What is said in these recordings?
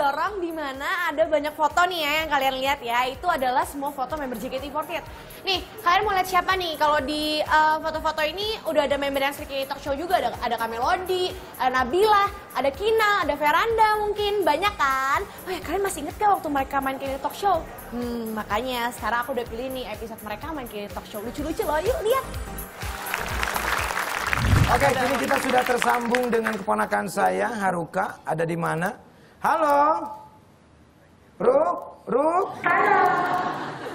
lorong di mana ada banyak foto nih ya yang kalian lihat ya. Itu adalah semua foto member JKT48. Nih, kalian mau lihat siapa nih? Kalau di eh, foto-foto ini udah ada member yang sering talk show juga. Ada, ada Kamelody, ada Nabila, ada Kina, ada Veranda mungkin. Banyak kan? Oh ya, kalian masih inget gak waktu mereka main Kini Talk Show? Hmm, makanya sekarang aku udah pilih nih episode mereka main Kini Talk Show. Lucu-lucu loh, yuk lihat. Oke, kini kita sudah tersambung dengan keponakan saya, Haruka. Ada di mana? Halo? Ruk? Ruk? Halo.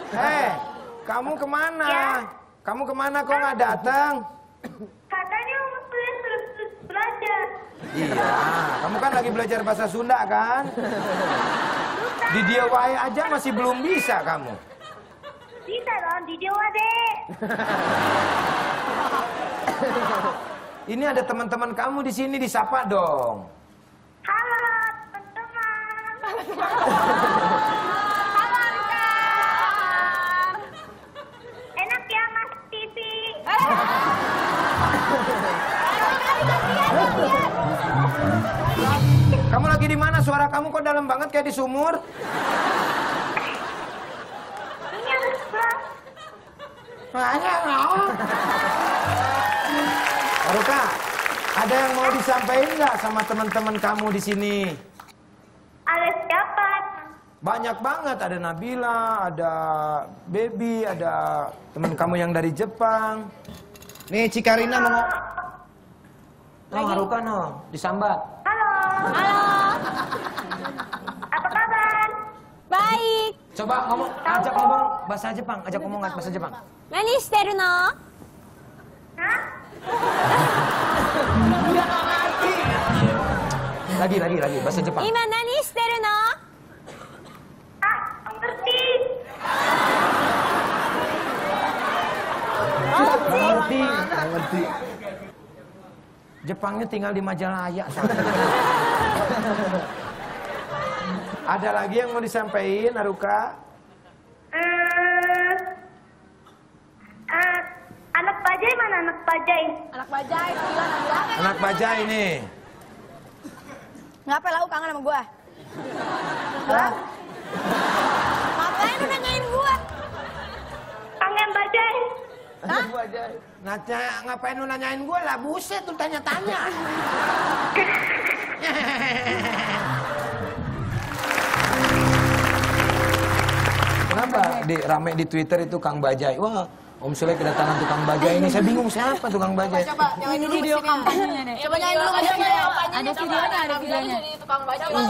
Hei, kamu ke mana? Ya. Kamu ke mana kok nggak datang? Katanya mau kuliah terus belajar. Iya, kamu kan lagi belajar bahasa Sunda kan? Di wae aja masih belum bisa kamu. Bisa dong di Jawa deh. Ini ada teman-teman kamu di sini disapa dong. Halo. Enak ya Mas TV. Kamu lagi di mana? Suara kamu kok dalam banget kayak di sumur? Haruka, ada yang mau disampaikan nggak sama teman-teman kamu di sini? Banyak banget, ada Nabila, ada Baby, ada teman kamu yang dari Jepang. Nih, Cikarina mau... No, Haruka no, disambat. Halo. Halo. Apa kabar? Baik. Coba ngomong, ajak ngomong bahasa Jepang, ajak ngomong bahasa Jepang. Nani shiteru no? Hah? Lagi, lagi, lagi, bahasa Jepang. Ima nani shiteru no? Ah, mengerti. Ngerti, ngerti. Jepangnya tinggal di Majalaya. soalnya. Ada lagi yang mau disampaikan, Haruka? Eh, eh, anak bajai mana anak bajai? Anak bajai, bilang. Anak bajai ini. Ngapain lau kangen sama gua? Hah? Ngaca, ngapain lu nanyain gue lah? Buset tuh tanya-tanya. Kenapa di rame di Twitter itu Kang Bajai? Wah, Om Sule kedatangan tukang bajai ini. Saya bingung siapa tukang bajai. Ini video kampanyenya nih. Coba nyanyi dulu videonya. Ada videonya, ada videonya.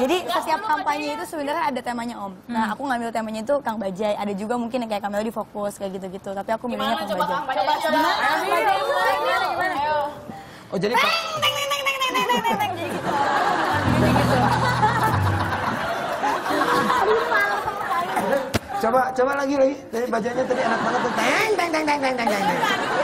Jadi setiap kampanye itu sebenarnya ada temanya Om. Nah, aku ngambil temanya itu Kang Bajai. Ada juga mungkin kayak Kamel di fokus kayak gitu-gitu. Tapi aku milihnya Kang Bajai. Coba, coba. Oh jadi Pak. Coba coba lagi lagi. Tadi bajanya tadi enak banget tuh. Teng teng teng teng teng teng teng.